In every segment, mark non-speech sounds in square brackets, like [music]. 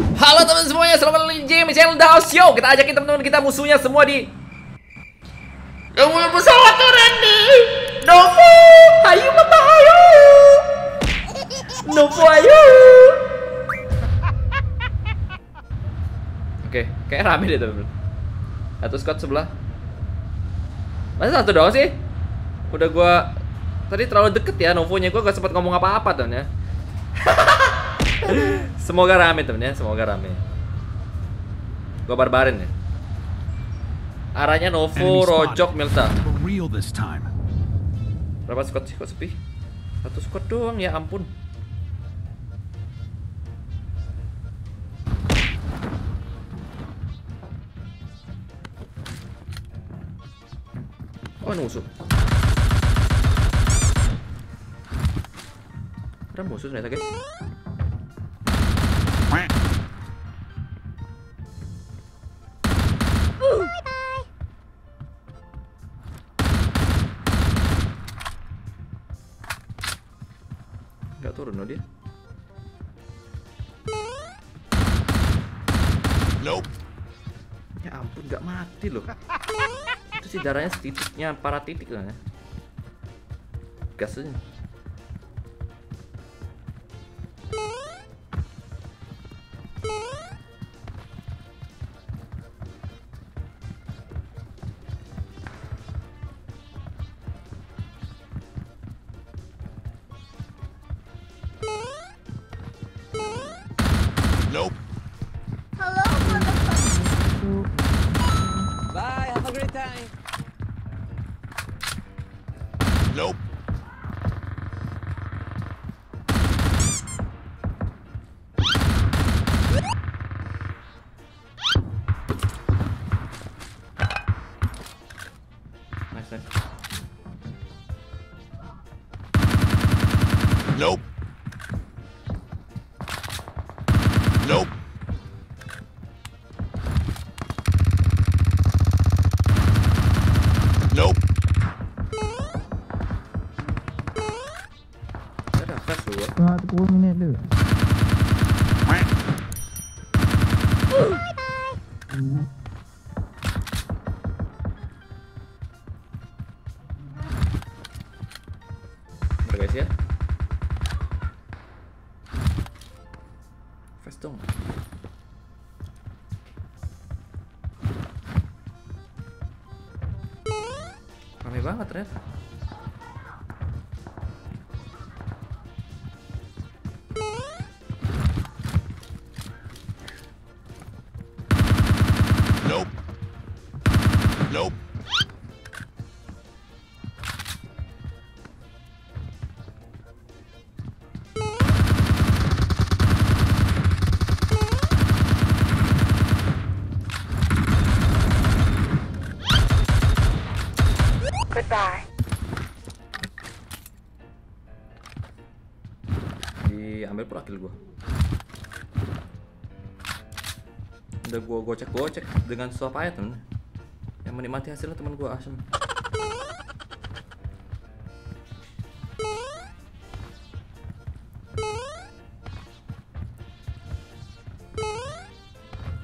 Halo teman semuanya, selamat datang di Jamie Channel The House Show Kita ajakin teman-teman kita musuhnya semua di Yang punya pesawat tuh Randy. Novo, ayo mata ayo. Novo ayo. Oke, kayak rame deh teman-teman. Satu squad sebelah. Masa satu doang sih? Udah gua Tadi terlalu deket ya Novonya, gua gak sempat ngomong apa-apa teman ya [laughs] Semoga rame temen ya, semoga rame. Gua barbarin ya. Arahnya Novo. Rojok, Milta. Berapa squad sih kok sepi? Satu squad doang ya ampun. Oh ini musuh. Ada musuh ternyata guys. Turun loh dia. Nope. Ya ampun, nggak mati loh. Itu sih darahnya setitiknya para titik lah ya. Gasnya. Nope. Hello, motherfucker. Bye, have a great time. Rame banget ternyata. Diambil pula kill gua. Udah gua gocek-gocek dengan suap aja temen. Yang menikmati hasilnya teman gua Asem.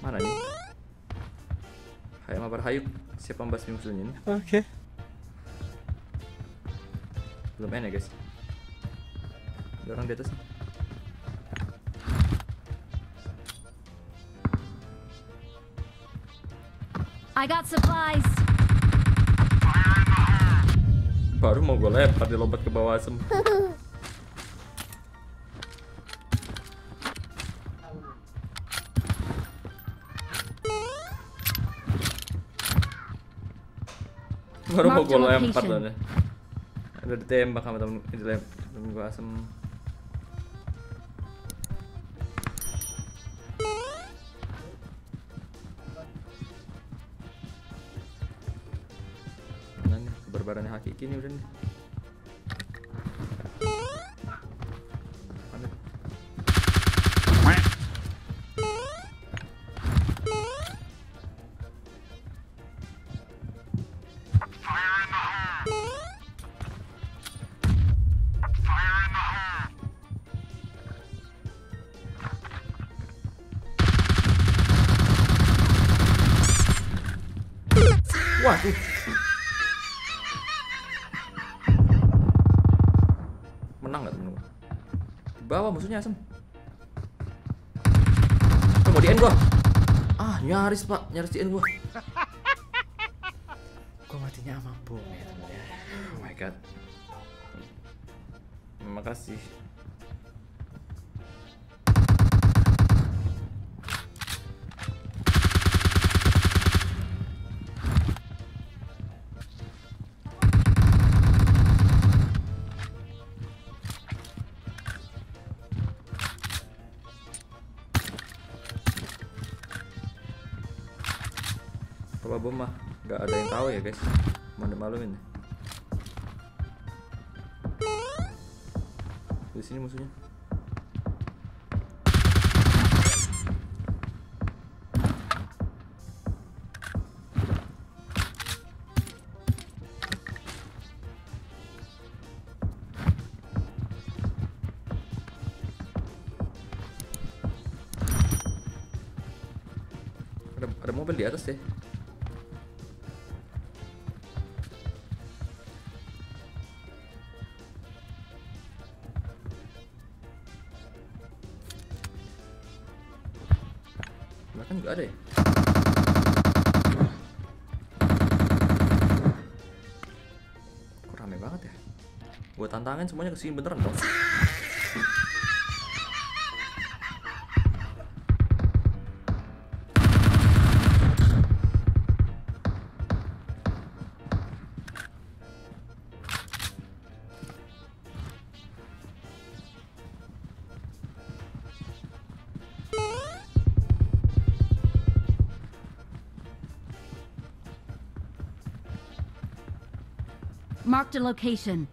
Mana nih? Hayam mabar hayuk siapa membasmi musuhnya nih? Oke. Belum enak guys. Ada orang di atas nih. I got supplies. Baru mau gue lempar dia lompat ke bawah asem. Baru mau gue lempar ya. Udah ditembak sama temen temen gue asem. Mana nih kebarbarannya hakiki nih udah nih. Bawah musuhnya asem. Oh, mau di end gua. Ah, nyaris pak, nyaris di end gua. [laughs] Gua matinya sama bom ya temen ya. Oh my god. Terima kasih. Kalau bom mah nggak ada yang tahu ya guys. Mana malumin. Di sini musuhnya. Ada, ada mobil di atas deh. Ada? Kok rame banget ya? Gue tantangin semuanya ke sini beneran dong. Marked a location.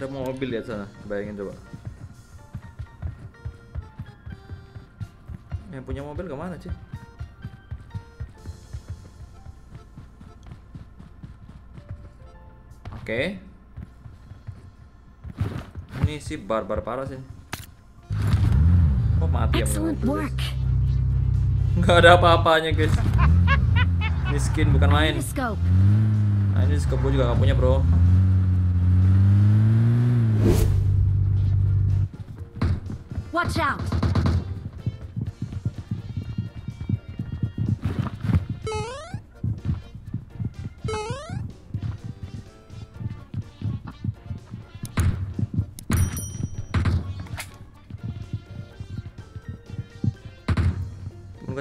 Ada mobil di sana, bayangin coba. Yang punya mobil ke mana sih? Oke. Ini sih barbar parah sih. Kok mati ya Excellent work. Nggak ada apa-apanya guys. Ini skin bukan main. Nah ini scope gue juga gak punya bro Watch out.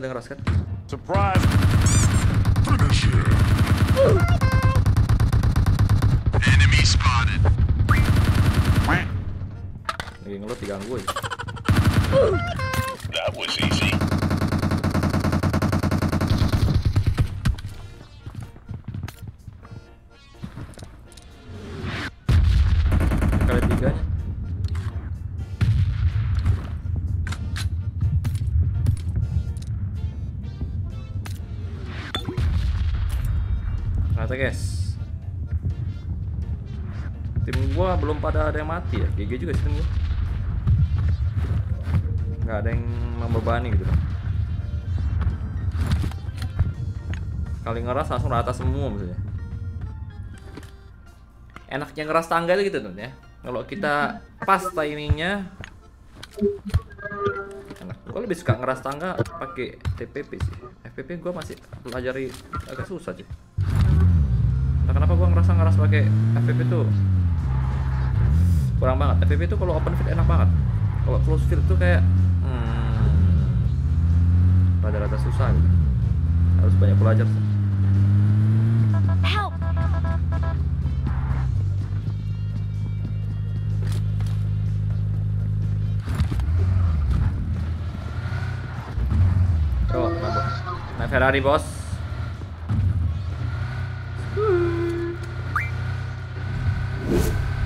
Gue denger kan Surprise! Finish him! Enemy spotted. Lagi ngelut diganggu ya [laughs] pada ada yang mati ya? GG juga sih gua nggak ada yang membebani gitu. Kali ngeras langsung rata semua maksudnya. Enaknya ngeras tangga itu gitu tuh ya. Kalau kita pas timingnya enak. Gue lebih suka ngeras tangga pakai TPP sih. FPP gue masih pelajari agak susah sih. Entah kenapa gue ngerasa ngeras pakai FPP tuh kurang banget FPP tuh kalau open field enak banget kalau close field tuh kayak hmm, rada-rada susah gitu harus banyak belajar sih. Help. Naik Ferrari bos.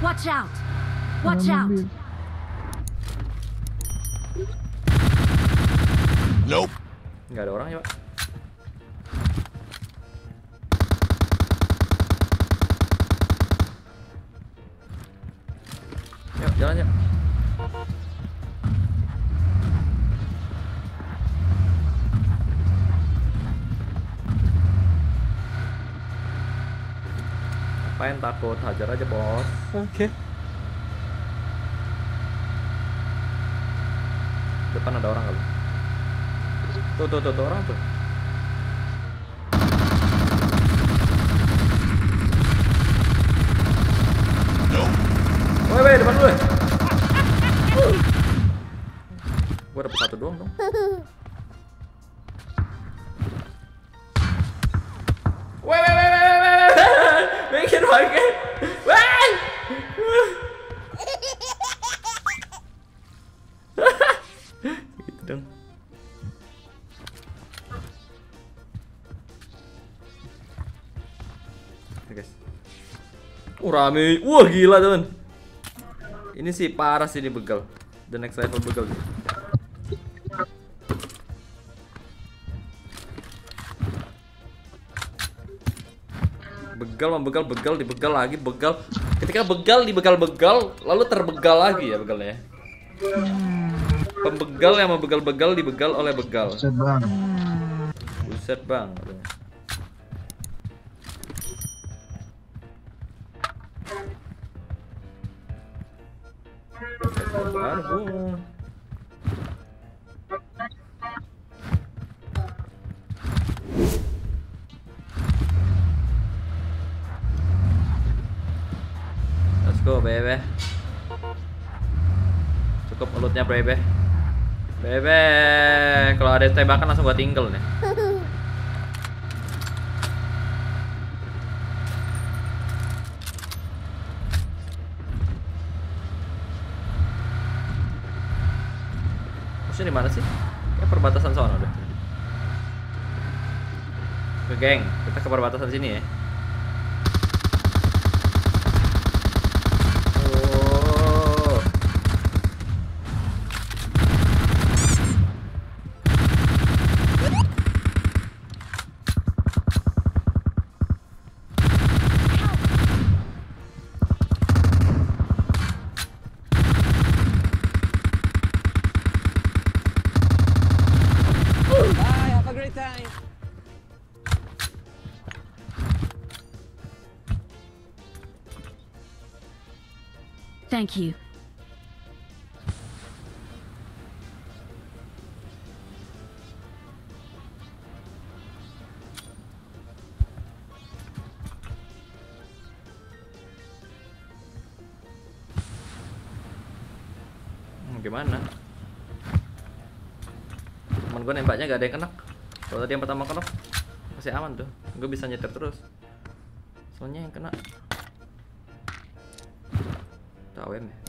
Watch out. Watch out. Nope. Enggak ada orang ya, Pak. Yuk, jalan yuk. Ngapain takut? Hajar aja, Bos. Oke. Okay. Depan ada orang kali. Tuh tuh tuh, tuh orang tuh. Woi, woi, depan gue. Rame. Wah, gila, teman. Ini sih parah sih ini begal. The next level begal. Begal membegal, begal dibegal lagi, begal. Ketika begal dibegal begal, lalu terbegal lagi ya begalnya. Pembegal yang membegal-begal dibegal oleh begal. Buset bang. Buset bang. Let's go, baby. Cukup mulutnya, baby. Bebe, kalau ada tembakan langsung gua tinggal nih. Maksudnya di mana sih? Ya perbatasan sana udah. Oke, geng, kita ke perbatasan sini ya. Thank you. Hmm, gimana? Temen gue nembaknya gak ada yang kena. Kalau tadi yang pertama kena, masih aman tuh. Gue bisa nyetir terus. Soalnya yang kena. Tahu ya?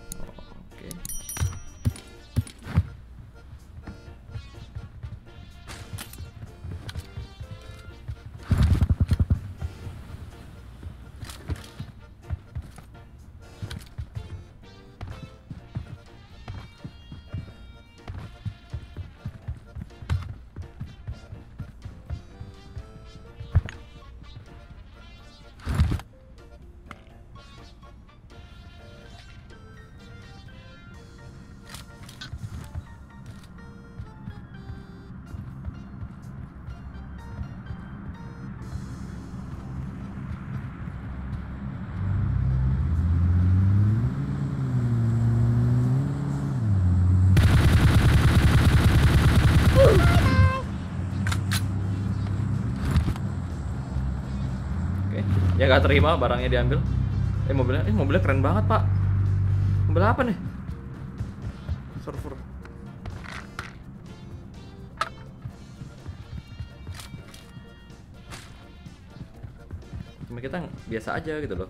Ya gak terima barangnya diambil. Eh mobilnya, eh mobilnya keren banget pak. Mobil apa nih? Server. Cuma kita biasa aja gitu loh.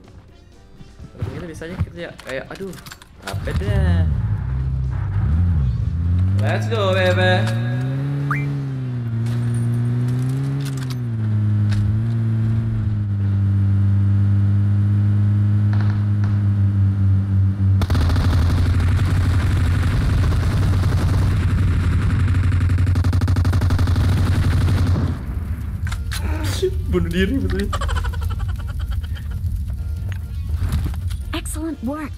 Kalau kita biasa aja kita ya kayak aduh apa dah. Let's go baby. Bunuh diri betul. Excellent work.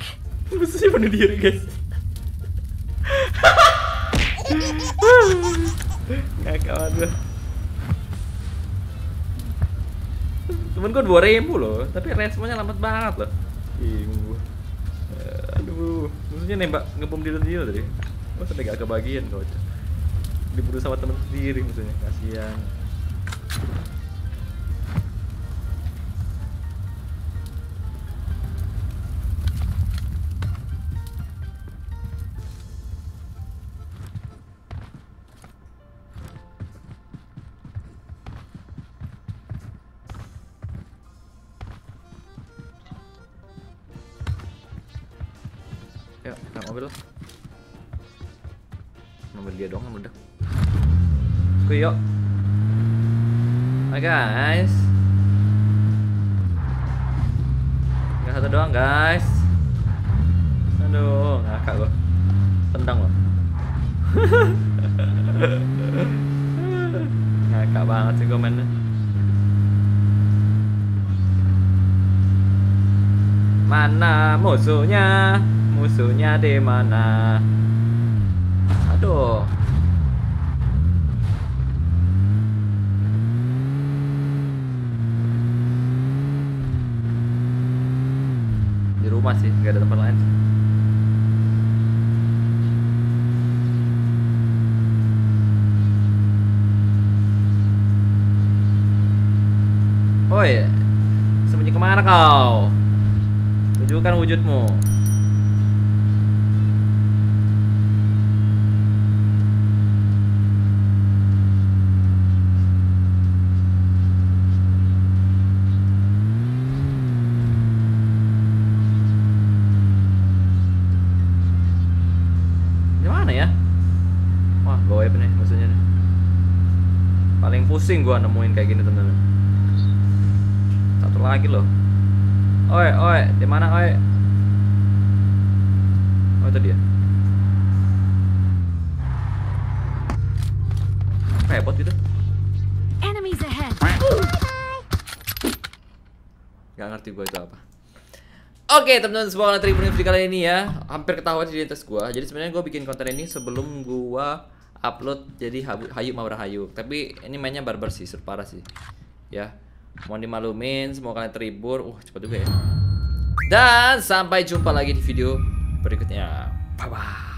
Musuhnya bunuh diri guys. Ngakak banget. Temen gue 2000 loh, tapi responnya lambat banget loh. Gua. Eh, Aduh, musuhnya nembak ngebom diri sendiri tadi. Gua sampai gak kebagian kocak. Diburu sama temen sendiri musuhnya, kasihan. Yuk, naik mobil lah. Mobil dia doang yang meledak. Oke, yuk. Hai guys. Gak satu doang guys. Aduh, ngakak gua. Tendang loh. [laughs] ngakak banget sih gua mainnya. Mana musuhnya? Musuhnya di mana? Aduh. Di rumah sih, nggak ada tempat lain. sih. Oi, sembunyi ke mana kau? Tunjukkan wujudmu. Di mana ya? Wah, goib nih maksudnya nih. Paling pusing gua nemuin kayak gini temen-temen. Satu lagi loh. Oi, oi, di mana oi? Oh, itu dia. Kayak bot gitu. Enemies ahead. Gak ngerti gue itu apa. Oke teman-teman semua kalian terima video kali ini ya Hampir ketahuan di atas gua Jadi sebenarnya gue bikin konten ini sebelum gua upload jadi hayu mawar hayu Tapi ini mainnya barbar sih, parah sih. Ya Mohon dimalumin, semoga kalian terhibur. Uh cepet juga ya. Dan sampai jumpa lagi di video berikutnya. Bye bye